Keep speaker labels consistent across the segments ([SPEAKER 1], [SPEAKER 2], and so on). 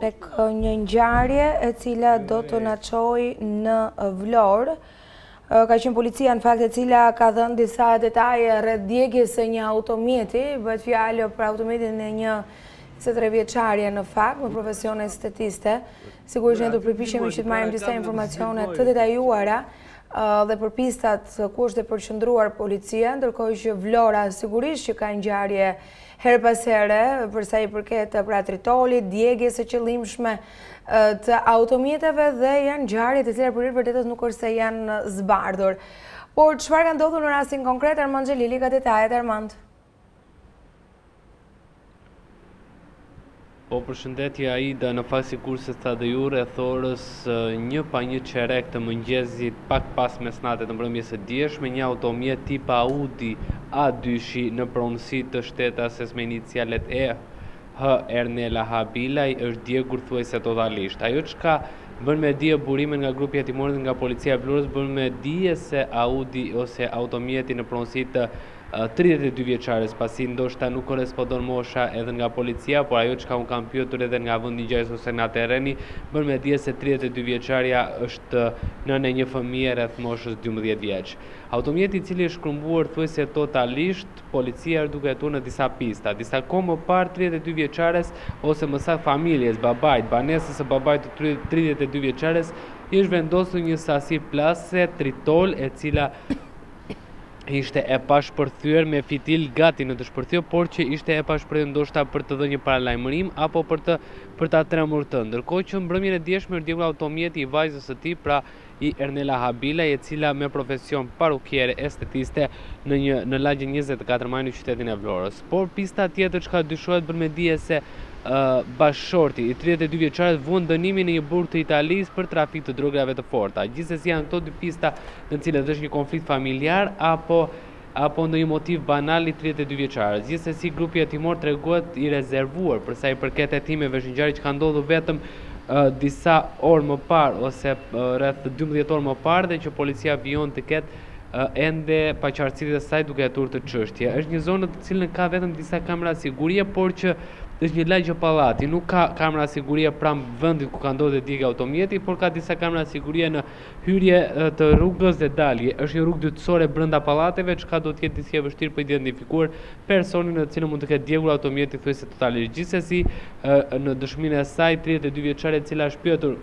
[SPEAKER 1] tek një ngjarje e cila do të na çojë në Vlorë. Ka qenë policia në fakt e cila ka dhënë disa detaje rreth djegjes së një automjeti, bëhet fjalë për automjetin e një 23 vjeçarje në fakt me profesion estetiste. Sigurisht ne do të përpiqemi që të marrim disa informacione të detajuara dhe për pistat ku është e përqendruar policia, ndërkohë që Vlora sigurisht që ka ngjarje Herë pas here, për sa i përket pra tritolit, djegies së qëllimshme të automjeteve dhe janë ngjarje të cilat për hir të vërtetës nuk është se janë zbardhur. Por çfarë ka ndodhur në rastin konkret Armand Xhelili ka detajet Armand?
[SPEAKER 2] Po përshëndetje Aida në fakt sikur se thatë dhe ju rreth orës një pa një çerek të mëngjesit pak pas mesnatës të mbrëmjes së djeshme një automjet tip Audi A dyshi në pronësi të shtetases me inicialet EH Ernela Habilaj është djegur thuajse totalisht. Ajo çka bën me dije burime nga grupi hetimor dhe nga policia e Vlorës bën me dije se Audi ose automjeti në pronësi të tridhjetë e dy vjeçares pasi ndoshta nuk korrespodon mosha edhe nga policia por ajo çka unë kam pyetur edhe nga vendi i ngjarjes ose nga terreni bën me dije se tridhjetë e dy vjeçarja është nënë e një fëmije rreth moshës dymbëdhjetë vjeç automjeti i cili është shkrumbuar thuajse totalisht policia është duke hetuar në disa pista disa kohë më parë tridhjetë e dy vjeçares ose më saktë familjes babait banesës së babait të tridhjetë e dy vjeçares i është vendosur një sasi plasëse tritol e cila ishte e pashpërthyer me fitil gati në të shpërthyer, por që ishte e pashpërthyer ndoshta për të dhënë një paralajmërim apo për të për ta trembur të. Ndërkohë që mbrëmjen e djeshme është djegur automjeti i vajzës së tij, pra i Ernela Habilaj, e cila me profesion parukiere estetiste në një në lagjen 24 maj në qytetin e Vlorës. Por pista tjetër çka dyshohet bën me dije se uh, bashkëshorti i 32 vjeçares vuan dënimin në një burg të Italisë për trafik të drogave të forta. Gjithsesi janë këto dy pista në të cilat është një konflikt familjar apo apo ndonjë motiv banal i 32 vjeçares. Gjithsesi, grupi hetimor tregohet i rezervuar për sa i përket hetimeve, është një ngjarje që ka ndodhur vetëm disa orë më parë ose rreth 12 orë më parë dhe që policia vijon të ketë ende paqartësitë e saj duke hetuar këtë çështje. Është një zonë në të cilën ka vetëm disa kamera sigurie, por që është një lagje pallati, nuk ka kamera sigurie pranë vendit ku ka ndodhur djegia e automjetit, por ka disa kamera sigurie në Hyrje të rrugës dhe dalje, është një rrugë dytësore brenda pallateve, çka do të jetë disi e vështirë për të identifikuar personin në të cilën mund të ketë djegur automjetin thuajse totalisht. Gjithsesi, në dëshminë e saj, tridhjetë e dy vjeçarja e cila është pyetur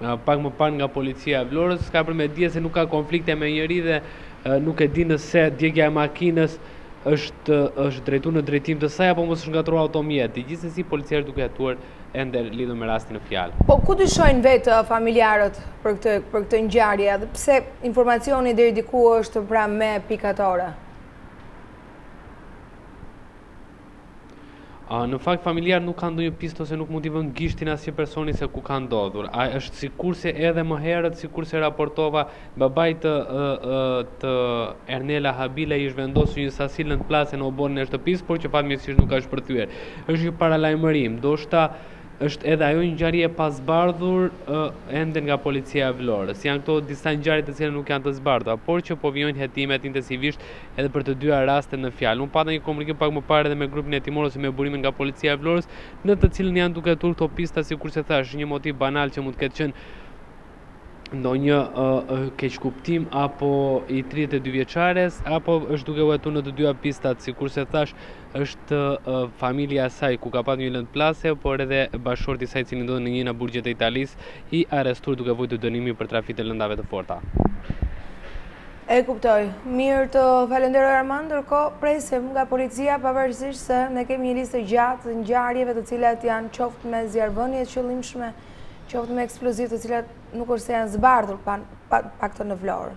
[SPEAKER 2] pak më parë nga policia e Vlorës, ka bërë me dije se nuk ka konflikte me njeri dhe nuk e di nëse djegia e makinës është është drejtuar në drejtim të saj apo mos është ngatërruar automjeti. Gjithsesi, policia është duke hetuar ende lidhur me rastin në fjalë.
[SPEAKER 1] Po ku dyshojnë vetë uh, familjarët për këtë për këtë ngjarje dhe pse informacioni deri diku është pra me pikatore?
[SPEAKER 2] A, në fakt familjarët nuk kanë ndonjë pistë ose nuk mund t'i vënë gishtin asnjë personi se ku ka ndodhur. A është sikurse edhe më herët sikurse raportova Babait të të Ernela Habilaj i është vendosur një sasi lënde plasëse në oborrin e shtëpisë, por që fatmirësisht nuk ka shpërthyer. Është një paralajmërim, ndoshta është edhe ajo një ngjarje e pazbardhur ende nga policia e Vlorës. Janë këto disa ngjarje të cilat nuk janë të zbardhura, por që po vijojnë hetimet intensivisht edhe për të dyja rastet në fjalë. Unë pata një komunikim pak më parë edhe me grupin hetimor ose me burimin nga policia e Vlorës, në të cilën janë duke turë këto pista sikurse thashë, një motiv banal që mund të ketë qenë ndonjë keqkuptim apo i 32-vjeçares apo është duke vuajtur në të dyja pistat, sikurse thashë, është familja e saj ku ka pat një lëndë plasëse, por edhe bashkëshorti i saj që ndodhet në një nga burgjet e Italisë, i arrestuar duke vuajtur dënimin për trafik të lëndëve të forta.
[SPEAKER 1] E kuptoj. Mirë të falënderoj Armand, ndërkohë presim nga policia pavarësisht se ne kemi një listë të gjatë ngjarjeve të cilat janë qoftë me zjarrvënie të qëllimshme, qoftë me eksploziv të cilat nuk është se janë zbardhur, të paktën në Vlorë.